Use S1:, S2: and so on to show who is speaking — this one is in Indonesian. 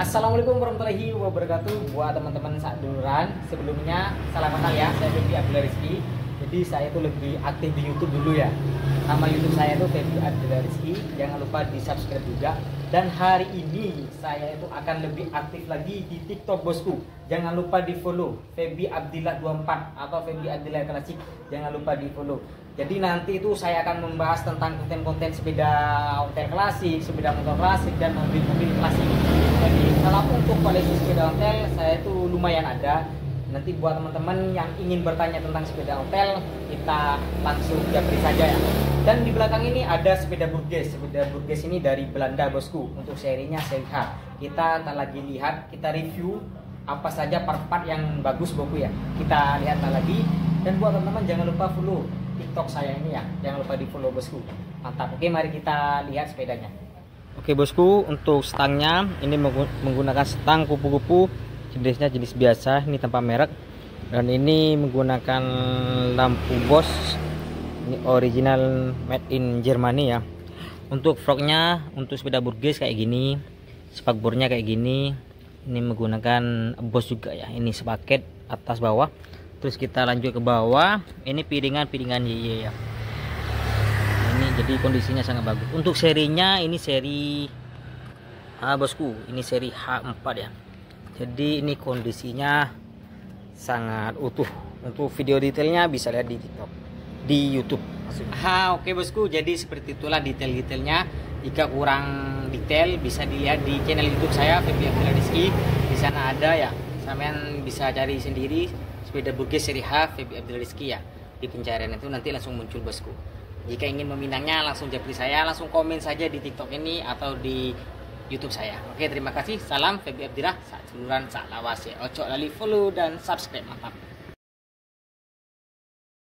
S1: Assalamualaikum warahmatullahi wabarakatuh buat teman-teman saat duluran. Sebelumnya salam kenal ya, saya Febi Abdullah Rizky. Jadi saya itu lebih aktif di YouTube dulu ya. Nama YouTube saya itu Febi Abdullah Rizky. Jangan lupa di subscribe juga. Dan hari ini saya itu akan lebih aktif lagi di TikTok bosku. Jangan lupa di follow Febi Abdillah 24 atau Febi Abdillah Klasik. Jangan lupa di follow. Jadi nanti itu saya akan membahas tentang konten-konten sepeda hotel klasik, sepeda motor klasik dan mobil-mobil klasik. Jadi kalau untuk koleksi sepeda hotel saya itu lumayan ada. Nanti buat teman-teman yang ingin bertanya tentang sepeda hotel, kita langsung japri saja ya. Dan di belakang ini ada sepeda Burgess. Sepeda Burgess ini dari Belanda bosku. Untuk serinya seri H. Kita lagi lihat, kita review apa saja part-part yang bagus bosku ya. Kita lihat lagi. Dan buat teman-teman jangan lupa follow TikTok saya ini ya. Jangan lupa di follow bosku. Mantap. Oke, mari kita lihat sepedanya. Oke bosku, untuk stangnya ini menggunakan stang kupu-kupu jenisnya jenis biasa ini tanpa merek dan ini menggunakan lampu bos ini original made in Germany ya untuk frognya untuk sepeda burgess kayak gini spakbornya kayak gini ini menggunakan bos juga ya ini sepaket atas bawah terus kita lanjut ke bawah. Ini piringan piringan YY ya. Ini jadi kondisinya sangat bagus. Untuk serinya ini seri ah bosku. Ini seri H4 ya. Jadi ini kondisinya sangat utuh. Untuk video detailnya bisa lihat di TikTok. Di YouTube ah oke okay, bosku. Jadi seperti itulah detail-detailnya. Jika kurang detail bisa dilihat di channel YouTube saya Abdullah Rizky. Di sana ada ya. Sampean bisa cari sendiri sepeda Burgess seri H Febi Abdullah Rizky ya di pencarian itu nanti langsung muncul bosku jika ingin meminangnya langsung japri saya langsung komen saja di TikTok ini atau di YouTube saya. Oke, terima kasih. Salam Febi Abdirah, saat seluruhan, saat lawas ya. Ojo lali follow dan subscribe. Mantap.